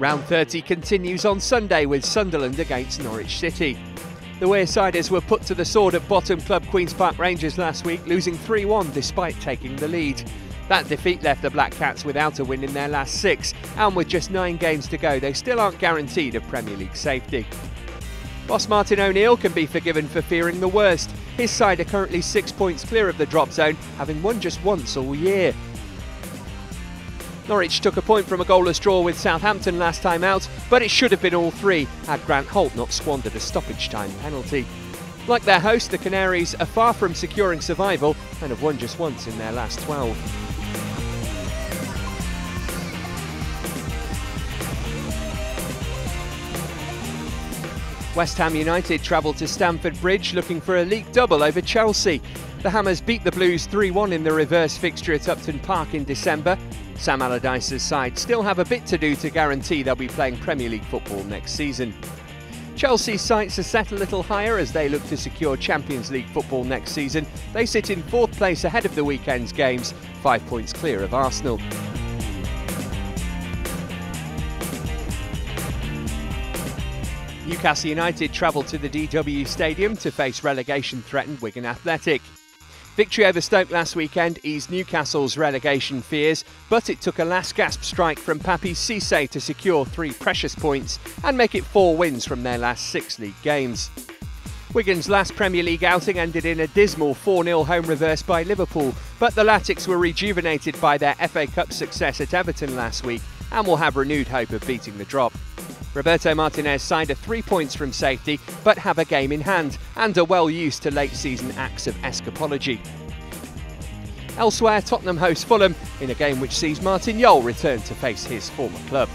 Round 30 continues on Sunday with Sunderland against Norwich City. The Wearsiders were put to the sword at bottom club Queen's Park Rangers last week, losing 3 1 despite taking the lead. That defeat left the Black Cats without a win in their last six, and with just nine games to go, they still aren't guaranteed of Premier League safety. Boss Martin O'Neill can be forgiven for fearing the worst. His side are currently six points clear of the drop zone, having won just once all year. Norwich took a point from a goalless draw with Southampton last time out, but it should have been all three had Grant Holt not squandered a stoppage time penalty. Like their host, the Canaries are far from securing survival and have won just once in their last 12. West Ham United travelled to Stamford Bridge looking for a league double over Chelsea. The Hammers beat the Blues 3 1 in the reverse fixture at Upton Park in December, Sam Allardyce's side still have a bit to do to guarantee they'll be playing Premier League football next season. Chelsea's sights are set a little higher as they look to secure Champions League football next season. They sit in fourth place ahead of the weekend's games, five points clear of Arsenal. Newcastle United travel to the DW Stadium to face relegation threatened Wigan Athletic. Victory over Stoke last weekend eased Newcastle's relegation fears, but it took a last gasp strike from Papiss Cisse to secure three precious points and make it four wins from their last six league games. Wigan's last Premier League outing ended in a dismal 4 0 home reverse by Liverpool, but the Latics were rejuvenated by their FA Cup success at Everton last week and will have renewed hope of beating the drop. Roberto Martinez signed a three points from safety, but have a game in hand and are well used to late season acts of escapology. Elsewhere, Tottenham host Fulham in a game which sees Martin Jol return to face his former club.